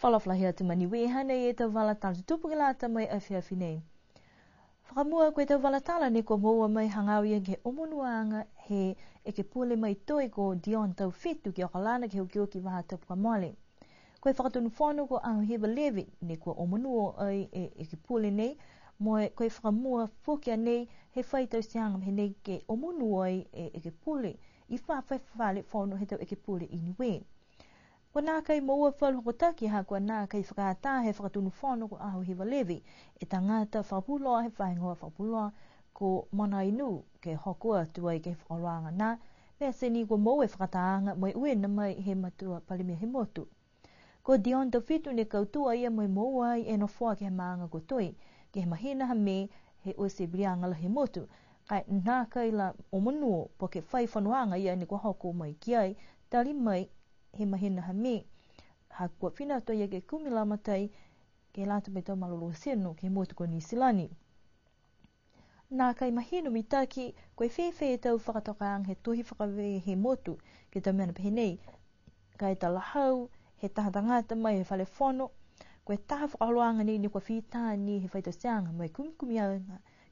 Falafla hea tu mani we hana e tau wala tala tu tupu gila mai awhi awhi nei. Whakamua koe tau wala tala ne kua moua mai hangau i ke omonuanga he e ke pule mai toi ko dion tau fitu ki okalana ke hukio ki waha tau kwa mole. Koe whakatunu whanu ko ang hewa lewe ne ko omonuo ai e, e ke pule nei moe koe whakamua fukia nei he whai tau sianga he nei ke omonuo ai e, e ke pule i whawhai whale whanu he tau e ke pule inuwe. Ko nā kai maua whalu ko taki ha kwa nā kai whakātā he whakatunu whānu ko aho hewa lewe. E tangata whapuloa he whaingoa whapuloa ko mana inu ke hokua tuai ke whakaroanga nā. Pea se ni kwa maua e whakataanga mai ue na mai he matua palimia he motu. Ko Dion Dofitu ne kautua ia mai maua ai e no fua ke maanga ko toi. Ke he mahina ha me he ose brianga la he motu. Kai nā kai la omanuo po ke whai whanuanga ia ni ko hoko mai kiai tali mai he mahina ha me. Ha kua whina toa ia e ke kumi lamatai ke lata me tau malolo seno ke motu ko ni silani. Nā kai mahinu mi tāki, koe whewhe e tau whakatoka ang he tohi whakawe he motu ke tau meana pehe nei. Kai ta lahau, he taha tangata mai he whale whono, koe taha whakaloanga nei ni koe whita ni he whaita seanga mai kumi kumi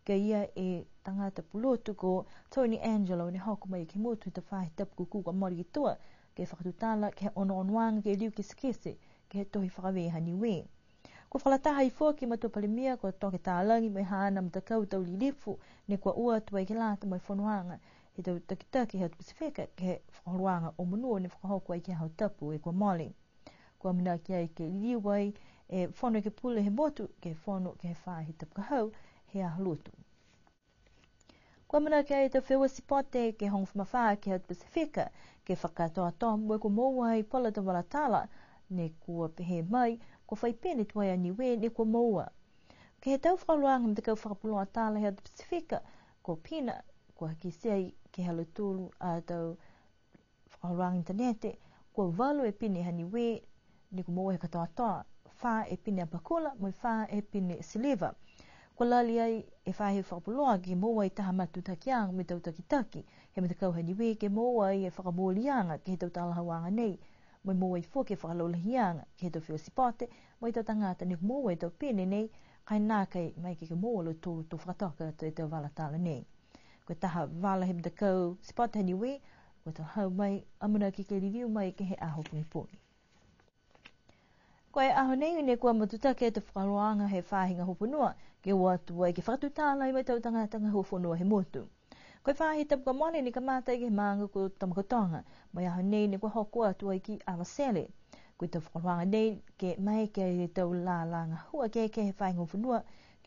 ke ia e tangata pulotu ko Tony Angelo ne hoku mai ke motu ta whahe tapu kukua mori ki tua ke whakatutala, ke ono onoanga, ke liu ki sekese, ke tohi whakawehani haniwe. Ko whalataha i fua ki matua palimia, ko toke tālangi mai hāna mtakau tau li lifu, ne kua ua tuai ke lata mai whanuanga, he tau ke hea tupasifeka, ke he whakaruanga o munua ne whakahoko ai ke hau tapu e kua mole. Kua mina ki ai ke liwai, e whono ke pule he botu, ke whono ke he whā tapu kahau, he ahalutu. O mana ke ai te whewa si pote ke hong whumawha ke hau Pacifica, ke whakatoa tom mwe ko moua hei pola te walatala, ne kua pehe mai, ko whai pene tuai ani we ne kua moua. Ke he tau whakaluanga mte kau whakapuloa tala hau Pacifica, ko pina, ko haki seai ke halu tulu a tau whakaluanga internete, ko walu e pene hani we ne kua moua he katoa toa, wha e pene apakula, mwe wha e pene siliva ko lali ai e whahe whakapuloa ki mōa i taha matu takianga me tau takitaki. He me te kauhani we ke mōa i e whakamōlianga ki he tau talahawanga nei. Moi mōa i fua ke whakalolahianga ki he tau whiosipate, moi tau tangata ni mōa i tau pene nei, kai nā kai mai ke ke mōa lo tō tō whakataka to e tau walatala nei. Ko taha wala he me te kau sipate hani we, ko tau hau mai amuna ki ke riviu mai ke he aho pungi Ko e aho nei une kua matutake e te whakaroanga he whahinga hopunua, ke wa tu ai ke fatu ta lai mai tau tanga tanga ho fo he motu ko fa he tap ko mole ni ka ma mang ko tam ko tonga mo ya ne ni ko hoku atu ai ki a vasele ko ta fo wa ne ke mai ke tau la la nga hu ke ke fa ngo fo no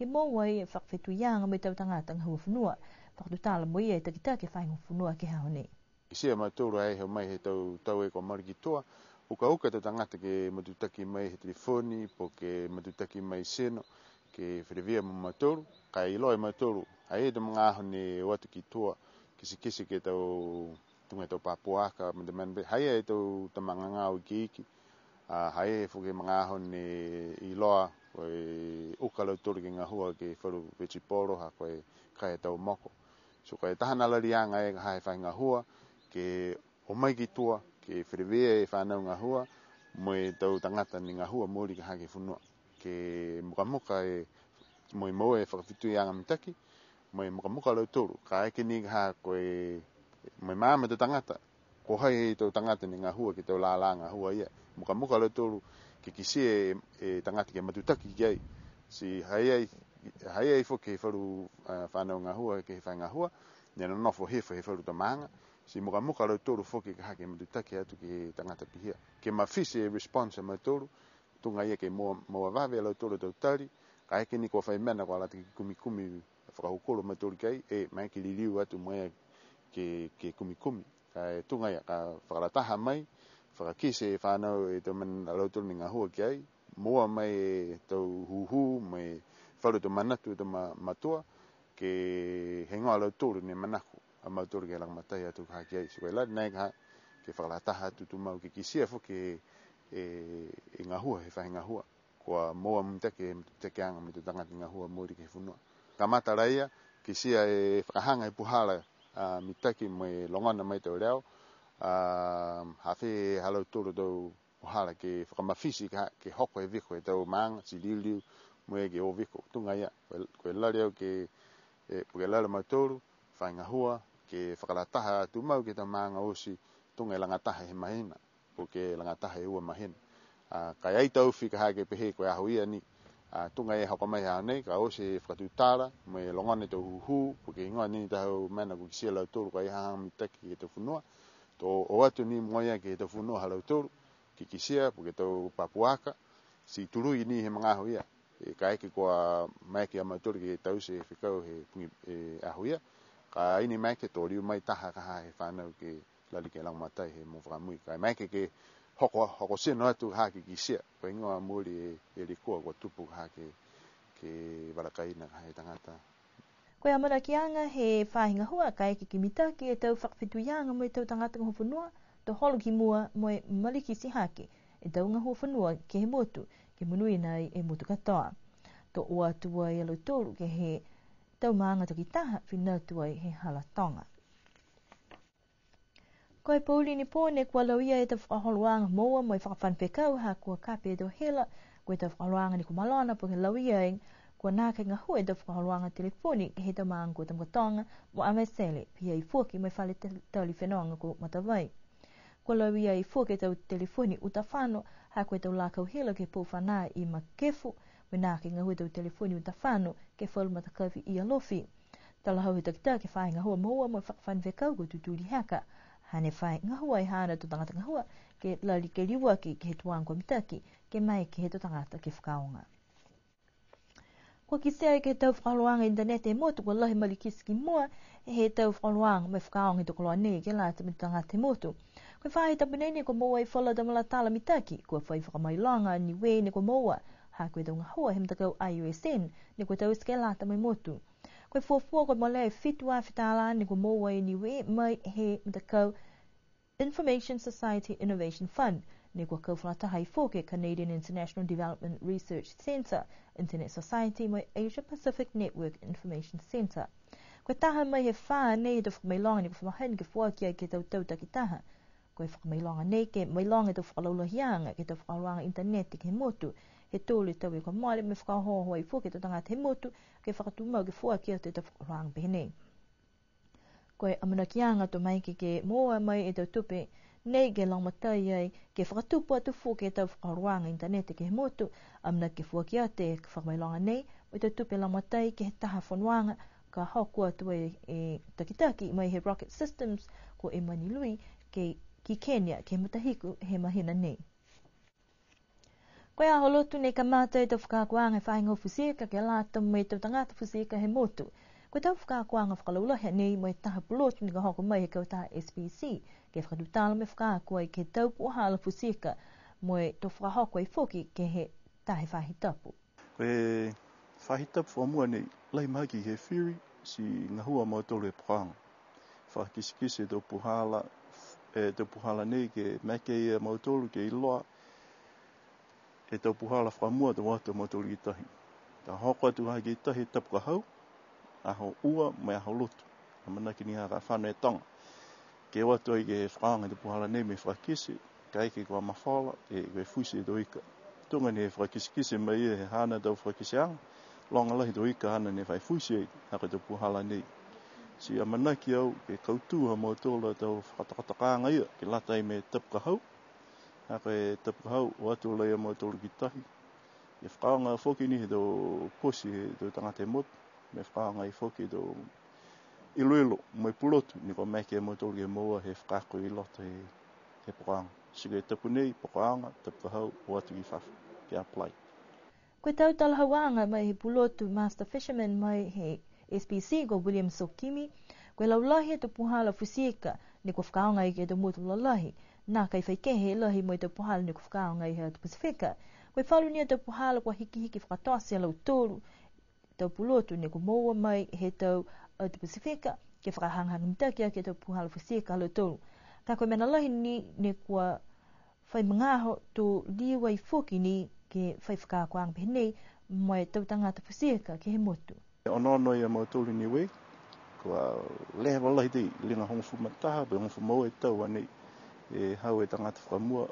mo wa fa fe tu yang mai tau tanga tanga ho fo no fa tu ta mo ye ta ki ta ke fa ngo fo ke ha ne se ma tau e ai ho mai he tau tau e ko mar ki toa uka uka te tangata ke matutaki mai he telefoni, po ke matutaki mai seno, ke whirewia mo matoru, ka i loe matoru, a e te mga aho ne watu ki tua, kisi kisi ke tau tunga tau papuaka, hai e tau tamanga ngau i kiiki, hai e fuke mga aho ne i loa, koe ukalau tori ki ngā hua ki whiru vichi poroha koe kai tau moko. So koe tahana lari anga e ka hae whai ngā hua, ke o mai ki tua, ke whiriwea e whanau ngā hua, mo tau tangata ni ngā hua mōri ka hake whunua ke muka muka e moe moe e whakawhitu i anga mitaki, moe muka muka lau tōru. Ka eke ni ha koe moe māma te tangata, ko hai hei tō tangata ni ngā hua ki tō lālā ngā hua ia. Muka muka lau tōru ke kisi e, e tangata ke matutaki ki ai. Si hai ai, hai ai fo ke wharu whanau ngā hua ke he whai ngā hua, nena nofo hefa he wharu tō maanga. Si muka muka lau tōru fo ke ka hake matutaki atu ke tangata pihia. Ke mawhisi e response a matutaki, tunga ia kei maua vave lau tolu tau tari, ka eke ni kua whai mena kua lati ki kumi kumi whakahukolo mai tolu kei, e mai ki li liu atu mai ke, ke kumi kumi. Ka e tunga ia ka whakarataha mai, whakakise e whanau e tau mena lau tolu ni ngā hua kei, mua mai e tau huhu, mai e whalu tau manatu e tau matua, ke hengoa lau tolu ni manaku, a mau tolu kei lakamatai atu kaha kei. Sikoi lai nei kaha, ke whakarataha atu tu mau ke kisia fo ke e, e ngahua, he whahe ngahua. Kua moa mteke, mteke anga, mte tangati ngahua, mori ke whunua. Ka mata raia, ki sia e whakahanga e puhala, a, mteke mai e longana mai te reo, a, hawhi halau tūru tau puhala, ke whakamafisi ka, ke hoko e viko e tau maanga, si liuliu, mwe ke o viko. Tunga ia, koe lari au ke, e, koe lari mai tūru, whahe ngahua, ke whakarataha atu mau ke tau maanga osi, tunga e langataha he mahina ko ke langatahe ua mahen. Uh, kai tau fika hake pehe koe aho ia ni, uh, tunga e hapa mai hao nei, ka o se whakatu tāra, me longane tau huhu, po ke ingoa nini tau mana ko kisia lau tōru, kai haa mi taki e ke tau whunua, tō o atu ni mwaya ke tau funua halau tōru, ki kisia, po ke tau papuaka, si turu i ni he mga aho ia, e ka eke koa maiki ama tōru ke tau se whikau he pungi e, aho ia, ka aini maiki tō riu mai taha kaha he whanau ke la li ke lang he mo vra mui ka mai ke ke hoko hoko se no tu ha ki se ko ingo a mo li e li e ko ko tupu ha ke ke bala kai na ha eta ngata ko ya mara ki anga he fa hinga hua kai ki mita ki e tau fak fitu ya nga mo tau tangata ngo fu noa to hol ki mua mo mali ki si ha ke e tau nga hu fu ke he motu ke munui nai e motu katoa to ua tua e lo tolu ke he tau maanga to ki taha fina tua e he halatonga Ko e pauli ni pōne kua lauia e te whaholuanga moa mo i whakafan pekau ha kua kape do hela kua te whaholuanga ni kumalana po ke lauia e kua nāke ngā hua e te whaholuanga telefoni ke he te maang kua tamatanga mo amesele pia i fuaki mai whale te whenoanga ko matawai. Kua lauia i fuaki tau telefoni uta whanua ha kua tau lākau hela ke pōwhanā i ma kefu me nāke ngā hua e tau telefoni uta whanua ke whalu matakawi i alofi. Tala hau he takitā ke whāinga hua moa mo i whakafan vekau kua haka hane whai ngahua i hāra tu tangata ngahua ke lali ke liwa ki ke he tuan kua mitaki ke mai ke he tu tangata ke whakaonga. Kua kise ai ke tau whakaloanga internet e motu kua lahi mali kisiki mua he tau whakaloanga me whakaonga i tu koloa nei ke lai tamita tangata motu. Kua whahe tapu nei ne kua moua i whala damala tala mitaki kua whai whakamai langa ni we ne kua moua ha kua tau ngahua he mtakau IUSN ne kua tau iske lata mai motu koe fuafua koe mole e fitua e fitala ni koe mōwai ni we mai he the mtakau Information Society Innovation Fund ne kua kauwhanata hai fōke Canadian International Development Research Center Internet Society mai Asia Pacific Network Information Centre. Koe taha mai he whā nei e te whakamailonga ni kua whamahin ke fua kia ke tau tau taki taha. Koe whakamailonga nei ke mailonga e te whakalaulohianga ke te whakalaulohianga internet te ke motu he tōlu tau i e ka maile me whakahohoa i fuke tanga te motu ke whakatu mau ke fua kia te tau rang pehenei. Koe amuna ki anga tō mai ke ke moa mai e tau tupe nei ke langmatai ai ke whakatupu atu fuke tau whakaruanga internete ke he motu amuna ke fua kia te whakamailanga nei o tau lama tai ke he taha whanuanga ka hoku atu e, e takitaki mai he rocket systems ko e lui ke ki Kenya ke mutahiku he mahina nei. Koe a holotu nei ka mātou tau whakakuanga e whaingo fusika ke lātou mei tau tangata fusika he motu. Koe tau whakakuanga whakalaula he nei mei taha pulotu ni ka hoko mai he kauta SBC ke whakadutala me whakakua i ke tau puhala fusika mei tau whakahoko i foki ke he tahe whahi tapu. Koe whahi tapu wa mua nei lai magi he whiri si ngahua mei tolu e pukanga. Whakisikise tau puhala e eh, te puhala nei ke mekei e mautolu ke iloa he tau puhala whamua te wātua mo tūri tahi. Ta hoko atu hai ki tahi tapu ka hau, aho ua mai aho lotu. A mana ki ni hara whanu e tonga. Ke watu ai ke he whanga te puhala nei me whakisi, ka eke kua mawhala, e kwe fuisi e doika. Tunga ni he whakisi kisi mai e he hana tau whakisi anga, longa lahi doika hana ni e whai fuisi e hako te puhala nei. Si a mana au ke kautuha mo tōla tau whakatakatakaanga ia, ke latai me tapu ka hau, a ke tapu hau o atu o leia mai tolu ki tahi. I whakaanga whoki ni he do kosi he do tangate mot, me whakaanga i whoki do iluilo mai pulotu ni ko meke e mai tolu ke moa he whakaako i loto he, he pokaanga. Sige tapu nei, pokaanga, tapu hau o atu ki whaf, ki a plai. Koe tau tala hawaanga mai he pulotu Master Fisherman mai he SPC ko William Sokimi, koe laulahi e te puhala fusieka ni ko whakaanga i ke te motu lalahi. Nā kai whai kehe lohi mo i te pohala ni kufakao ngai hea te Pasifika. Koe whalu ni a te pohala kwa hiki hiki whakatoasi alau tōru. Tau pulotu ni ku mōwa mai he tau o te Pasifika ke whakahanghanga mtakia ke te pohala whasika e alau tōru. Ka koe mena lohi ni ne kua whai mngaho tō liwai fōki ni ke whai whakako ang pehenei mo i tau te whasika ke he motu. Onono ia mo tōru ni wei. Kua leha wala hiti linga hongfu mataha, bai hongfu mau e tau anei e hau e tangata whamua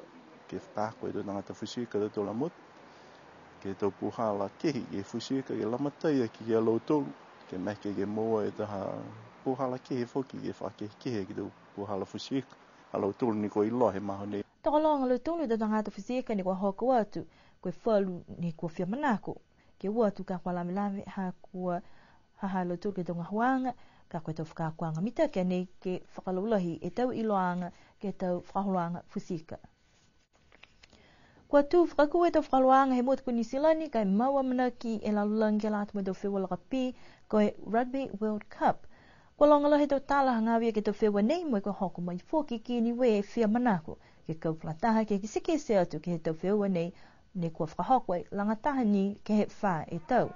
ke whakako e tō tangata whusika te tōla mot ke tō puhala kehi e ke whusika ke lamataia ki ke alo tōlu ke meke ke moa e taha puhala kehi whoki ke whake kehi ke tō puhala whusika alo tōlu ni ko ilo he maho ne Tōka loa ngalo tōlu tō tangata whusika ni kua hoka watu koe whalu ni kua whiamanako ke watu ka kwa lame lame ha kua hahalo tōlu ke tō ngahuanga ka koe tau whakakuanga mita kia nei ke whakalaulahi e tau iloanga ke tau whakaholoanga fusika. Kua tū whakaku e tau whakaloanga he mōtaku ni silani kai maua mana ki e la lulang ke lātumai tau whewa laka pī koe Rugby World Cup. Kua longalo he tau tālaha ngāwia ke tau whewa nei mō i kua hoko mai fōki ki ni we e whia manako ke kau whakataha ke ki se atu ke he tau whewa nei ne kua whakahokwai langataha ni ke he whā e tau.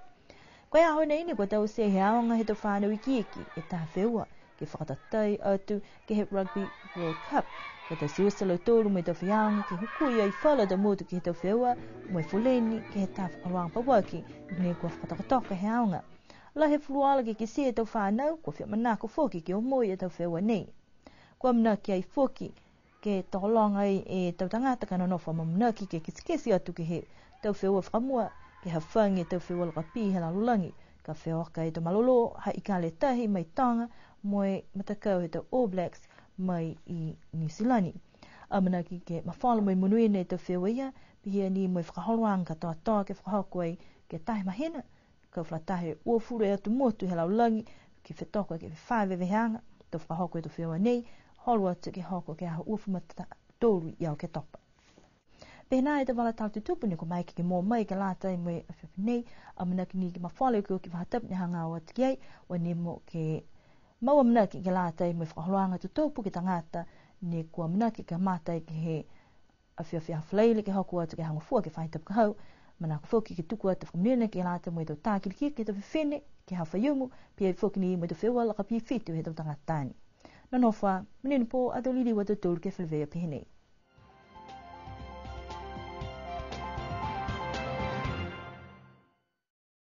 Ko ia hoi nei ni ko tau se heaonga he to whānau i kieki e tā whewa ke whakatatai atu ke he Rugby World Cup. Ko tau siwa salau tōru mei tau whiaonga ke hukui ai whala da mōtu ke he tau whewa mei fuleni ke he tā whakarang pawaki ne ko whakatakatoka heaonga. La he fuluala ke se e tau whānau ko whia ko foki ke o moi e tau whewa nei. Ko mna ki ai foki ke tolonga ai e tau tangata kana mna ki ke kisikesi atu ke he tau whewa whamua ke ha whangi e tau whiwala ka pi lulangi, ka whiwaka e tau malolo, ha i kāle tahi mai tanga, moe matakau he tau All Blacks mai i New Zealand. Amana ki ke mawhala mai munui nei tau whiwa ia, pihia ni moe whakaholoang ka toa toa ke whakahokoi ke tahi mahena, ka whlatahe uafure atu motu he laulangi, ki whetokoe ke whawe veheanga, tau whakahokoi e tau whiwa nei, holo atu ke hoko ke aho uafumata tōru iau ke topa pēnā e te wala tātu tūpuni ko mai kiki mō mai ke lāta i mwe a whiwhi nei, a manaki ni ki ma whāle uki uki whātap ni hanga o atiki ai wa ni mō ke mau a manaki ke lāta i mwe whakaholoanga tu tūpu ki tangata, ni kua ki ke mātai ki he a whiwhi a ki ke hoku atu ke hanga fua ke whaitap ka hau, manaka fōki ki tuku atu whamnene ke lāta mwe tau tākili ki ke tau whiwhine ke hawha yumu, pia i fōki ni mwe tau whiwa laka pia whitu he tau tangata ni. Nanofa, menenu pō, adolili wa tau tūru ke whalewea pihenei.